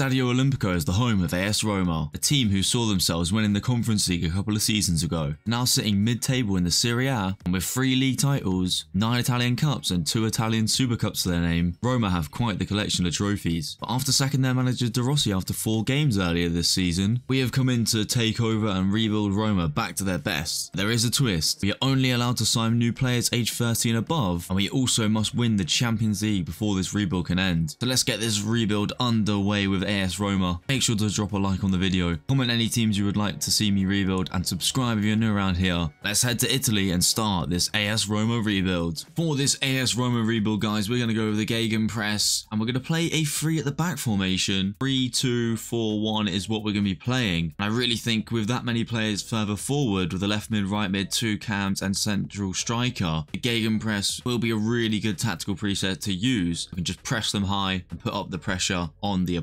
Stadio Olimpico is the home of AS Roma, a team who saw themselves winning the Conference League a couple of seasons ago, now sitting mid-table in the Serie A, and with three league titles, nine Italian Cups and two Italian Super Cups to their name, Roma have quite the collection of trophies. But after sacking their manager De Rossi after four games earlier this season, we have come in to take over and rebuild Roma back to their best. There is a twist, we are only allowed to sign new players aged 30 and above, and we also must win the Champions League before this rebuild can end. So let's get this rebuild underway with AS Roma. Make sure to drop a like on the video, comment any teams you would like to see me rebuild, and subscribe if you're new around here. Let's head to Italy and start this AS Roma rebuild. For this AS Roma rebuild, guys, we're going to go with the Gegen press, and we're going to play a three at the back formation. Three, two, four, one is what we're going to be playing. And I really think with that many players further forward, with the left mid, right mid, two cams, and central striker, the Gegen press will be a really good tactical preset to use. We can just press them high and put up the pressure on the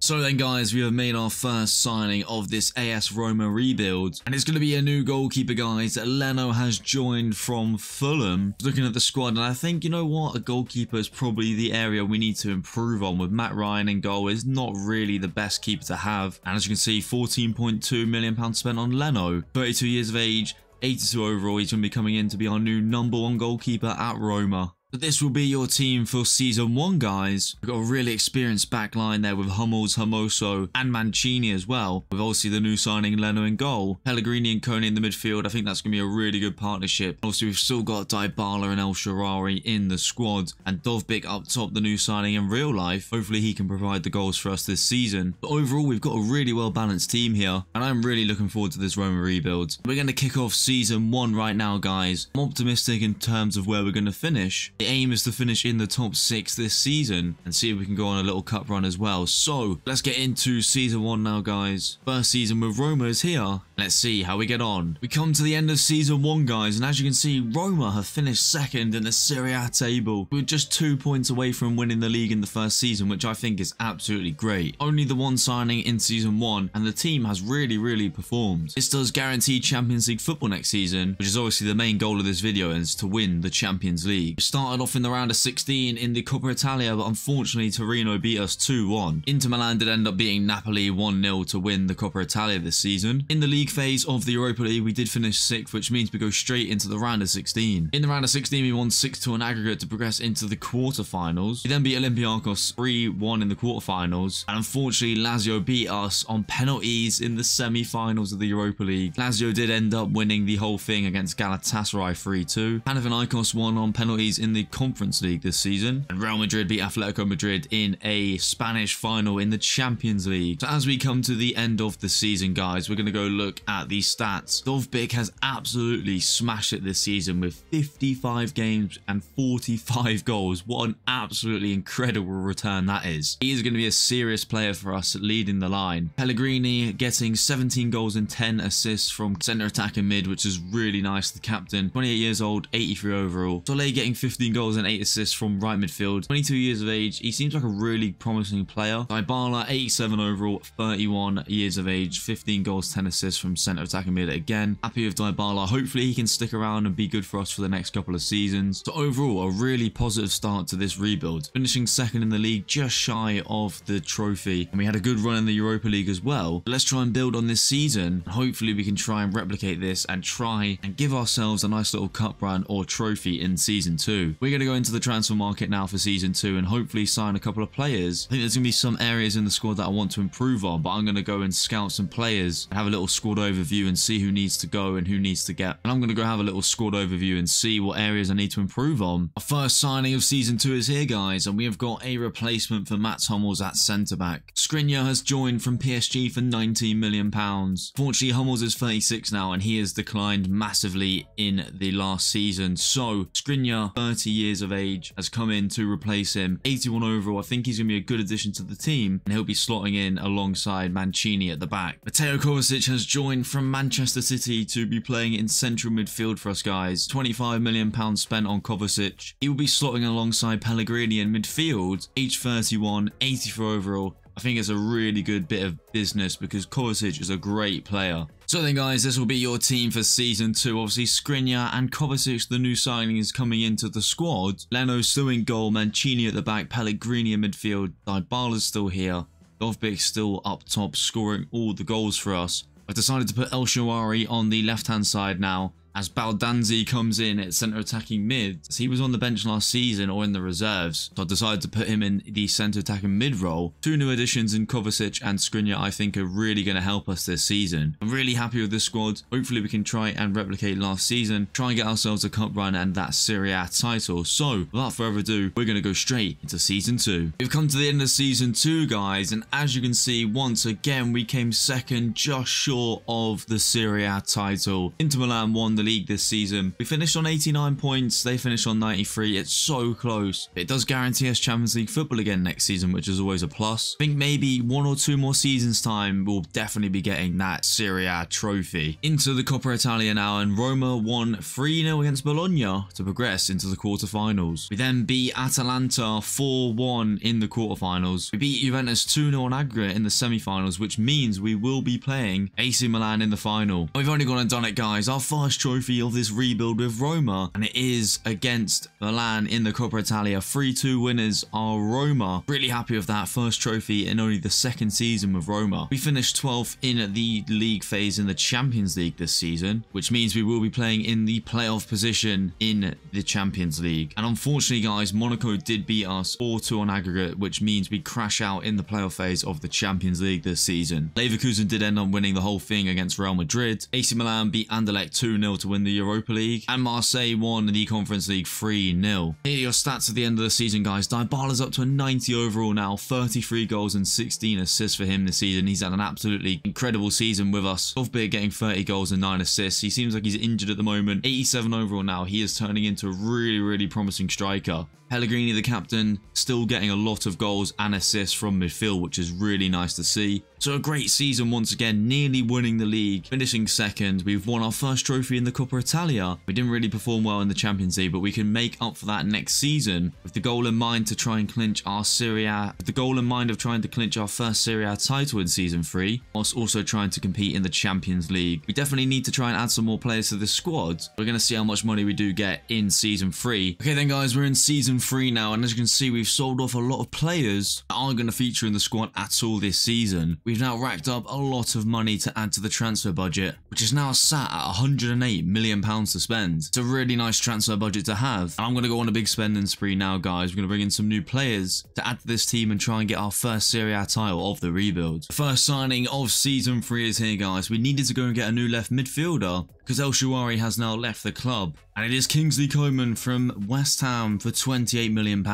So then guys, we have made our first signing of this AS Roma rebuild and it's going to be a new goalkeeper guys. Leno has joined from Fulham. Looking at the squad and I think, you know what, a goalkeeper is probably the area we need to improve on with Matt Ryan in goal is not really the best keeper to have. And as you can see, 14.2 million pounds spent on Leno, 32 years of age, 82 overall. He's going to be coming in to be our new number one goalkeeper at Roma. But this will be your team for season one, guys. We've got a really experienced backline there with Hummels, Hermoso, and Mancini as well. With obviously the new signing Leno in goal, Pellegrini and Kone in the midfield. I think that's going to be a really good partnership. Also, we've still got Dybala and El Shaarawy in the squad, and Dovbyk up top, the new signing in real life. Hopefully, he can provide the goals for us this season. But overall, we've got a really well balanced team here, and I'm really looking forward to this Roma rebuild. We're going to kick off season one right now, guys. I'm optimistic in terms of where we're going to finish. The aim is to finish in the top six this season and see if we can go on a little cup run as well. So let's get into season one now, guys. First season with Roma is here. Let's see how we get on. We come to the end of season one, guys, and as you can see, Roma have finished second in the Serie A table. We're just two points away from winning the league in the first season, which I think is absolutely great. Only the one signing in season one, and the team has really, really performed. This does guarantee Champions League football next season, which is obviously the main goal of this video, is to win the Champions League. We started off in the round of 16 in the Coppa Italia, but unfortunately Torino beat us 2-1. Inter Milan did end up beating Napoli 1-0 to win the Coppa Italia this season. In the league phase of the Europa League, we did finish 6th, which means we go straight into the round of 16. In the round of 16, we won 6-2 on aggregate to progress into the quarterfinals. We then beat Olympiacos 3-1 in the quarterfinals, and unfortunately Lazio beat us on penalties in the semi-finals of the Europa League. Lazio did end up winning the whole thing against Galatasaray 3-2. Panathinaikos won on penalties in the Conference League this season, and Real Madrid beat Atletico Madrid in a Spanish final in the Champions League. So as we come to the end of the season, guys, we're going to go look at these stats. Dovbyk has absolutely smashed it this season with 55 games and 45 goals. What an absolutely incredible return that is. He is going to be a serious player for us leading the line. Pellegrini getting 17 goals and 10 assists from centre attack and mid, which is really nice. The captain, 28 years old, 83 overall. Soulé getting 15 goals and 8 assists from right midfield. 22 years of age. He seems like a really promising player. Dybala, 87 overall, 31 years of age, 15 goals, 10 assists from centre attacking mid again. Happy with Dybala. Hopefully he can stick around and be good for us for the next couple of seasons. So overall, a really positive start to this rebuild. Finishing second in the league, just shy of the trophy. And we had a good run in the Europa League as well. But let's try and build on this season. Hopefully we can try and replicate this and try and give ourselves a nice little cup run or trophy in season two. We're going to go into the transfer market now for season two and hopefully sign a couple of players. I think there's going to be some areas in the squad that I want to improve on, but I'm going to go and scout some players and have a little squad overview and see who needs to go and who needs to get. And I'm going to go have a little squad overview and see what areas I need to improve on. Our first signing of season two is here, guys, and we have got a replacement for Matt Hummels at centre back. Skriniar has joined from PSG for 19 million pounds. Fortunately, Hummels is 36 now and he has declined massively in the last season. So Skriniar, 30 years of age, has come in to replace him. 81 overall. I think he's going to be a good addition to the team and he'll be slotting in alongside Mancini at the back. Mateo Kovacic has joined from Manchester City to be playing in central midfield for us guys. 25 million pounds spent on Kovacic. He will be slotting alongside Pellegrini in midfield. Age 31, 84 overall. I think it's a really good bit of business because Kovacic is a great player. So then guys, this will be your team for Season 2. Obviously, Skriniar and Kovacic, the new signing, is coming into the squad. Leno still in goal, Mancini at the back, Pellegrini in midfield, Dybala's still here. Dovbyk still up top, scoring all the goals for us. I've decided to put El Shaarawy on the left-hand side now as Baldanzi comes in at centre attacking mid. He was on the bench last season or in the reserves, so I decided to put him in the centre attacking mid role. Two new additions in Kovacic and Skriniar I think are really going to help us this season. I'm really happy with this squad. Hopefully we can try and replicate last season, try and get ourselves a cup run and that Serie A title. So without further ado, we're going to go straight into season 2. We've come to the end of season 2 guys and as you can see once again we came second just short of the Serie A title. Inter Milan won the league this season. We finished on 89 points, they finished on 93. It's so close. It does guarantee us Champions League football again next season, which is always a plus. I think maybe one or two more seasons time, we'll definitely be getting that Serie A trophy. Into the Coppa Italia now, and Roma won 3-0 against Bologna to progress into the quarterfinals. We then beat Atalanta 4-1 in the quarterfinals. We beat Juventus 2-0 on aggregate in the semi-finals, which means we will be playing AC Milan in the final. We've only gone and done it, guys. Our first trophy of this rebuild with Roma, and it is against Milan in the Coppa Italia. 3-2 winners are Roma. Really happy with that first trophy in only the second season with Roma. We finished 12th in the league phase in the Champions League this season, which means we will be playing in the playoff position in the Champions League. And unfortunately, guys, Monaco did beat us 4-2 on aggregate, which means we crash out in the playoff phase of the Champions League this season. Leverkusen did end up winning the whole thing against Real Madrid. AC Milan beat Anderlecht 2-0 to win the Europa League, and Marseille won the Conference League 3-0. Here are your stats at the end of the season, guys. Dybala's up to a 90 overall now, 33 goals and 16 assists for him this season. He's had an absolutely incredible season with us. Dovbyk getting 30 goals and 9 assists. He seems like he's injured at the moment. 87 overall now. He is turning into a really, really promising striker. Pellegrini, the captain, still getting a lot of goals and assists from midfield, which is really nice to see. So a great season once again, nearly winning the league, finishing second. We've won our first trophy in the Coppa Italia. We didn't really perform well in the Champions League, but we can make up for that next season with the goal in mind to try and clinch our Serie A, with the goal in mind of trying to clinch our first Serie A title in season three, whilst also trying to compete in the Champions League. We definitely need to try and add some more players to the squad. We're going to see how much money we do get in season three. Okay then guys, we're in season three now, and as you can see, we've sold off a lot of players that aren't going to feature in the squad at all this season. We've now racked up a lot of money to add to the transfer budget, which is now sat at 108 million pounds to spend. It's a really nice transfer budget to have. And I'm going to go on a big spending spree now, guys. We're going to bring in some new players to add to this team and try and get our first Serie A title of the rebuild. First signing of season three is here, guys. We needed to go and get a new left midfielder because El Shaarawy has now left the club. And it is Kingsley Coman from West Ham for £28 million.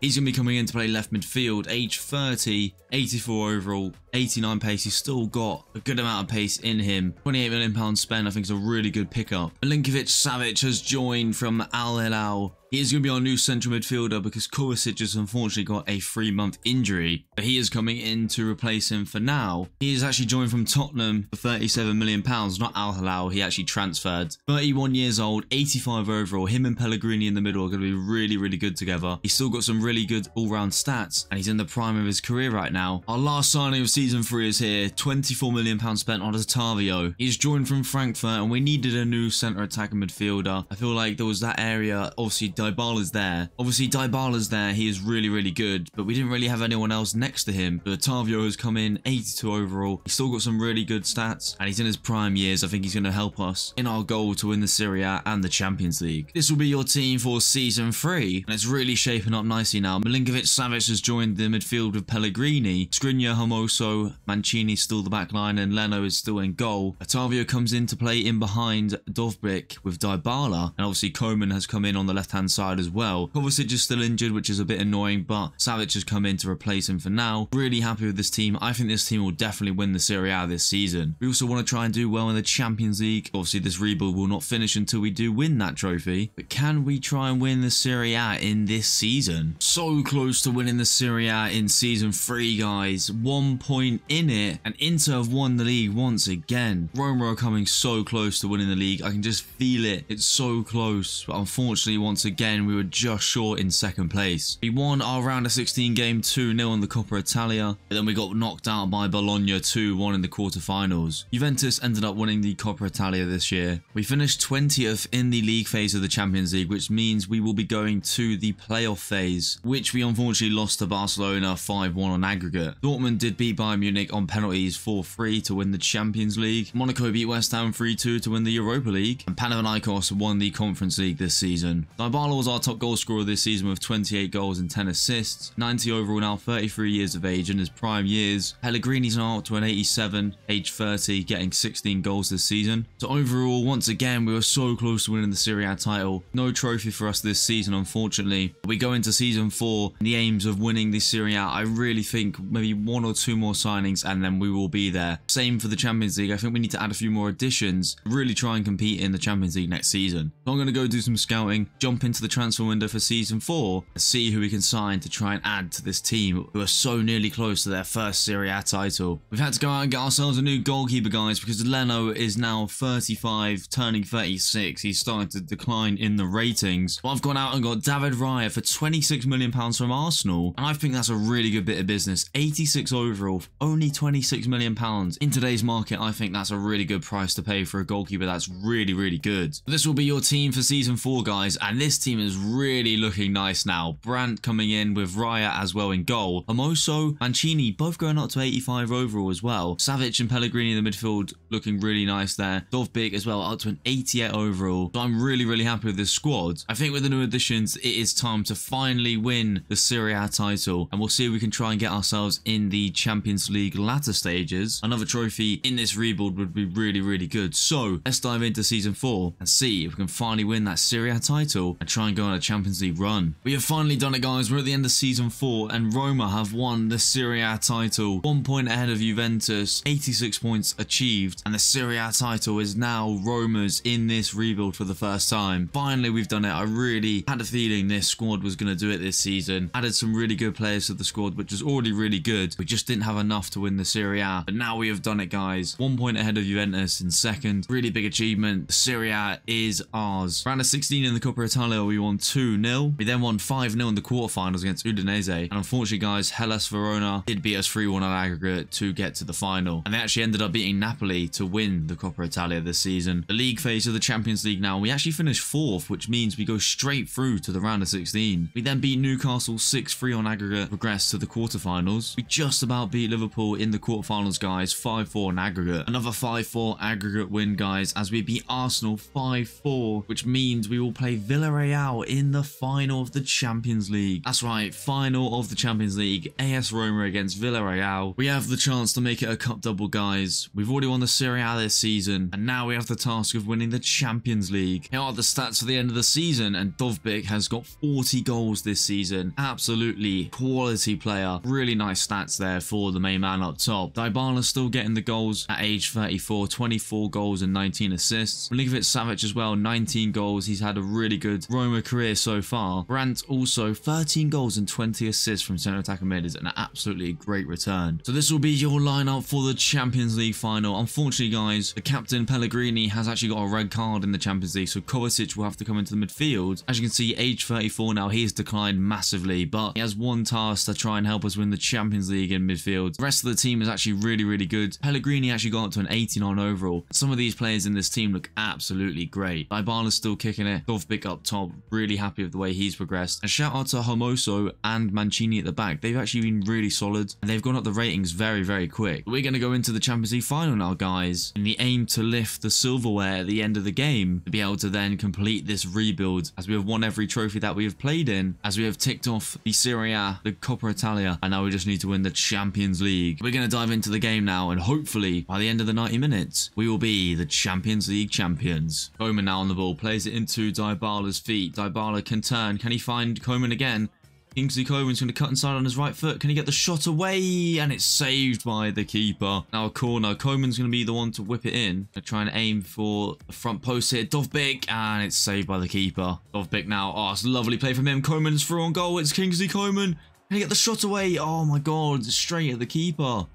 He's going to be coming in to play left midfield, age 30, 84 overall, 89 pace. He's still got a good amount of pace in him. £28 million spent, I think is a really good pickup. Milinkovic Savic has joined from Al Hilal he is going to be our new central midfielder because Kovacic has unfortunately got a three-month injury. But he is coming in to replace him for now. He is actually joined from Tottenham for £37 million, not Al Hilal. He actually transferred. 31 years old, 85 overall. Him and Pellegrini in the middle are going to be really, really good together. He's still got some really good all-round stats, and he's in the prime of his career right now. Our last signing of season three is here. £24 million spent on Otavio. He's joined from Frankfurt, and we needed a new centre attacking midfielder. I feel like there was that area, obviously Dybala's there. Obviously, Dybala's there. He is really, really good, but we didn't really have anyone else next to him. But Tavio has come in 82 overall. He's still got some really good stats, and he's in his prime years. I think he's going to help us in our goal to win the Serie A and the Champions League. This will be your team for Season 3, and it's really shaping up nicely now. Milinkovic Savic has joined the midfield with Pellegrini. Skriniar, Hermoso, Mancini still the back line, and Leno is still in goal. Otavio comes in to play in behind Dovbyk with Dybala, and obviously Coman has come in on the left-hand side as well. Kovacic is still injured, which is a bit annoying, but Savic has come in to replace him for now. Really happy with this team. I think this team will definitely win the Serie A this season. We also want to try and do well in the Champions League. Obviously, this rebuild will not finish until we do win that trophy, but can we try and win the Serie A in this season? So close to winning the Serie A in season 3, guys. One point in it, and Inter have won the league once again. Roma are coming so close to winning the league. I can just feel it. It's so close, but unfortunately, once again, again, we were just short in second place. We won our round of 16 game 2-0 on the Coppa Italia, then we got knocked out by Bologna 2-1 in the quarterfinals. Juventus ended up winning the Coppa Italia this year. We finished 20th in the league phase of the Champions League, which means we will be going to the playoff phase, which we unfortunately lost to Barcelona 5-1 on aggregate. Dortmund did beat Bayern Munich on penalties 4-3 to win the Champions League. Monaco beat West Ham 3-2 to win the Europa League. And Panathinaikos won the Conference League this season. Dybala was our top goal scorer this season with 28 goals and 10 assists. 90 overall now, 33 years of age in his prime years. Pellegrini's now up to an 87, age 30, getting 16 goals this season. So overall, once again, we were so close to winning the Serie A title. No trophy for us this season, unfortunately. We go into season 4 in the aims of winning the Serie A. I really think maybe one or two more signings and then we will be there. Same for the Champions League. I think we need to add a few more additions, really try and compete in the Champions League next season. So I'm going to go do some scouting, jump into the transfer window for season 4, and see who we can sign to try and add to this team who are so nearly close to their first Serie A title. We've had to go out and get ourselves a new goalkeeper, guys, because Leno is now 35, turning 36. He's starting to decline in the ratings. But I've gone out and got David Raya for 26 million pounds from Arsenal, and I think that's a really good bit of business. 86 overall, only 26 million pounds. In today's market, I think that's a really good price to pay for a goalkeeper that's really, really good. This will be your team for season four, guys, and this team is really looking nice now. Brandt coming in with Raya as well in goal. Hermoso, Mancini, both going up to 85 overall as well. Savic and Pellegrini in the midfield looking really nice there. Dovbyk as well, up to an 88 overall. So I'm really, really happy with this squad. I think with the new additions, it is time to finally win the Serie A title, and we'll see if we can try and get ourselves in the Champions League latter stages. Another trophy in this rebuild would be really, really good. So let's dive into season four and see if we can finally win that Serie A title and try and go on a Champions League run. We have finally done it, guys. We're at the end of season four, and Roma have won the Serie A title. One point ahead of Juventus, 86 points achieved, and the Serie A title is now Roma's in this rebuild for the first time. Finally, we've done it. I really had a feeling this squad was going to do it this season. Added some really good players to the squad, which was already really good. We just didn't have enough to win the Serie A, but now we have done it, guys. One point ahead of Juventus in second. Really big achievement. The Serie A is ours. Round of 16 in the Coppa Italia, we won 2-0. We then won 5-0 in the quarterfinals against Udinese. And unfortunately, guys, Hellas Verona did beat us 3-1 on aggregate to get to the final. And they actually ended up beating Napoli to win the Coppa Italia this season. The league phase of the Champions League now, we actually finished fourth, which means we go straight through to the round of 16. We then beat Newcastle 6-3 on aggregate, progressed to the quarterfinals. We just about beat Liverpool in the quarterfinals, guys, 5-4 on aggregate. Another 5-4 aggregate win, guys, as we beat Arsenal 5-4, which means we will play Villarreal in the final of the Champions League. That's right, final of the Champions League, AS Roma against Villarreal. We have the chance to make it a cup double, guys. We've already won the Serie A this season, and now we have the task of winning the Champions League. Here are the stats for the end of the season, and Dovbyk has got 40 goals this season. Absolutely quality player. Really nice stats there for the main man up top. Dybala's still getting the goals at age 34, 24 goals and 19 assists. Milinkovic Savic as well, 19 goals. He's had a really good Career so far. Brandt also 13 goals and 20 assists from centre attack mid is an absolutely great return. So this will be your lineup for the Champions League final. Unfortunately, guys, the captain Pellegrini has actually got a red card in the Champions League, so Kovacic will have to come into the midfield. As you can see, age 34 now, he has declined massively, but he has one task to try and help us win the Champions League in midfield. The rest of the team is actually really, really good. Pellegrini actually got up to an 89 overall. Some of these players in this team look absolutely great. Dybala's still kicking it. Dovbyk up top, really happy with the way he's progressed. And shout out to Hermoso and Mancini at the back. They've actually been really solid, and they've gone up the ratings very, very quick. We're going to go into the Champions League final now, guys, in the aim to lift the silverware at the end of the game to be able to then complete this rebuild as we have won every trophy that we have played in, as we have ticked off the Serie A, the Coppa Italia, and now we just need to win the Champions League. We're going to dive into the game now, and hopefully by the end of the 90 minutes, we will be the Champions League champions. Coman now on the ball, plays it into Dybala's feet. Dybala can turn. Can he find Coman again? Kingsley Coman's going to cut inside on his right foot. Can he get the shot away? And it's saved by the keeper. Now a corner. Coman's going to be the one to whip it in. Gonna try and aim for the front post here. Dovbyk. And it's saved by the keeper. Dovbyk now. Oh, it's a lovely play from him. Coman's through on goal. It's Kingsley Coman. Can he get the shot away? Oh my god. Straight at the keeper.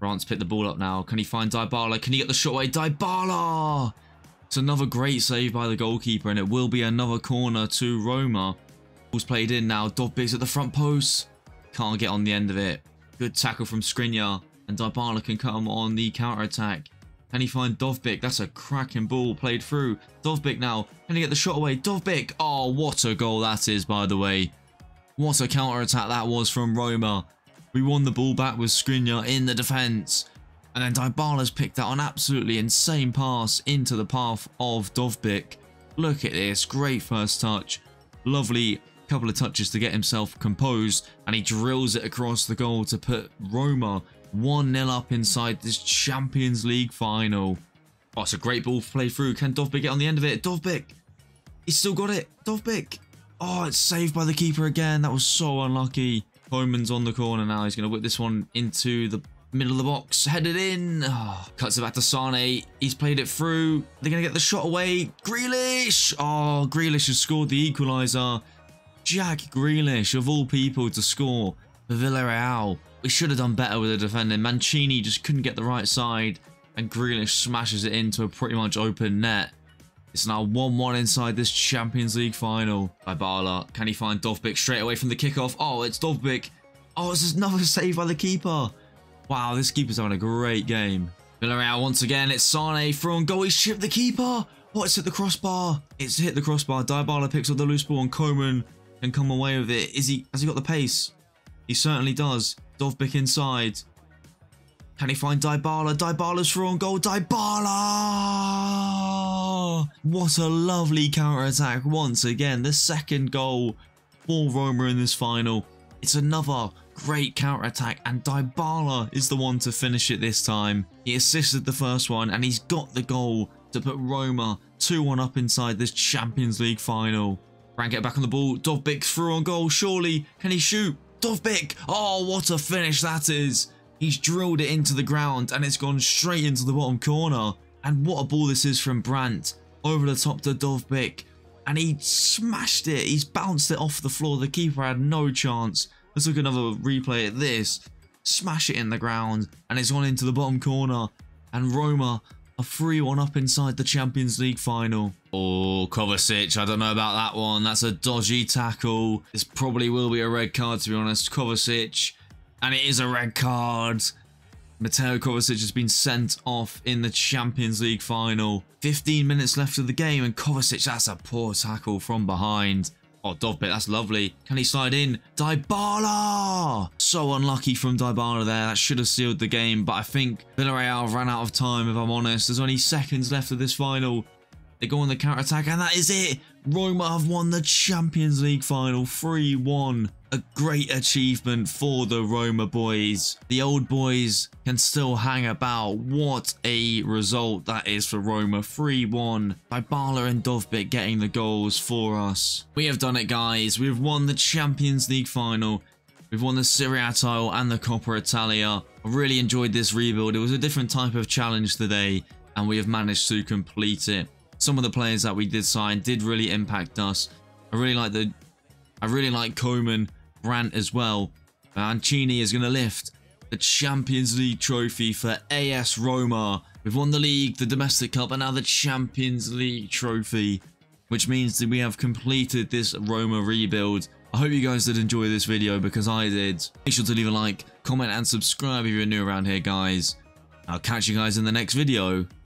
France picked the ball up now. Can he find Dybala? Can he get the shot away? Dybala! It's another great save by the goalkeeper, and it will be another corner to Roma. Ball's played in now. Dovbyk's at the front post. Can't get on the end of it. Good tackle from Skriniar. And Dybala can come on the counter-attack. Can he find Dovbyk? That's a cracking ball played through. Dovbyk now. Can he get the shot away? Dovbyk. Oh, what a goal that is, by the way. What a counter-attack that was from Roma. We won the ball back with Skriniar in the defence. And then Dybala's picked out an absolutely insane pass into the path of Dovbyk. Look at this. Great first touch. Lovely couple of touches to get himself composed. And he drills it across the goal to put Roma 1-0 up inside this Champions League final. Oh, it's a great ball to play through. Can Dovbyk get on the end of it? Dovbyk! He's still got it. Dovbyk! Oh, it's saved by the keeper again. That was so unlucky. Coman's on the corner now. He's going to whip this one into the middle of the box. Headed in. Oh, cuts it back to Sane. He's played it through. They're going to get the shot away. Grealish! Oh, Grealish has scored the equaliser. Jack Grealish, of all people, to score for Villarreal. We should have done better with the defending. Mancini just couldn't get the right side, and Grealish smashes it into a pretty much open net. It's now 1-1 inside this Champions League final. Dybala, can he find Dovbyk straight away from the kickoff? Oh, it's Dovbyk. Oh, it's another save by the keeper. Wow, this keeper's having a great game. Villarreal once again, it's Sane on goal. He's chipped the keeper. Oh, it's hit the crossbar. It's hit the crossbar. Dybala picks up the loose ball and Coman can come away with it. Is he? Has he got the pace? He certainly does. Dovbyk inside. Can he find Dybala? Dybala's through on goal. Dybala! What a lovely counter-attack once again. The second goal for Roma in this final. It's another great counter-attack and Dybala is the one to finish it this time. He assisted the first one and he's got the goal to put Roma 2-1 up inside this Champions League final. Rank back on the ball. Dovbyk through on goal. Surely, can he shoot? Dovbyk! Oh, what a finish that is. He's drilled it into the ground and it's gone straight into the bottom corner. And what a ball this is from Brandt. Over the top to Dovbyk. And he smashed it. He's bounced it off the floor. The keeper had no chance. Let's look another replay at this. Smash it in the ground. And it's gone into the bottom corner. And Roma a 3-1 up inside the Champions League final. Oh, Kovacic, I don't know about that one. That's a dodgy tackle. This probably will be a red card, to be honest. Kovacic, and it is a red card. Mateo Kovacic has been sent off in the Champions League final. 15 minutes left of the game, and Kovacic, that's a poor tackle from behind. Oh, Dovbyk, that's lovely. Can he slide in? Dybala! So unlucky from Dybala there. That should have sealed the game, but I think Villarreal ran out of time, if I'm honest. There's only seconds left of this final. They go on the counter-attack, and that is it. Roma have won the Champions League final 3-1 a great achievement for the Roma boys. The old boys can still hang about. What a result that is for Roma. 3-1. Dybala and Dovbyk getting the goals for us. We have done it, guys. We've won the Champions League final. We've won the Serie A title and the Coppa Italia. I really enjoyed this rebuild. It was a different type of challenge today, and we have managed to complete it. Some of the players that we did sign did really impact us. I really like the I really like Coman Brandt as well. Mancini is going to lift the Champions League trophy for AS Roma. We've won the league, the domestic cup, and now the Champions League trophy, which means that we have completed this Roma rebuild. I hope you guys did enjoy this video because I did. Make sure to leave a like, comment, and subscribe if you're new around here, guys. I'll catch you guys in the next video.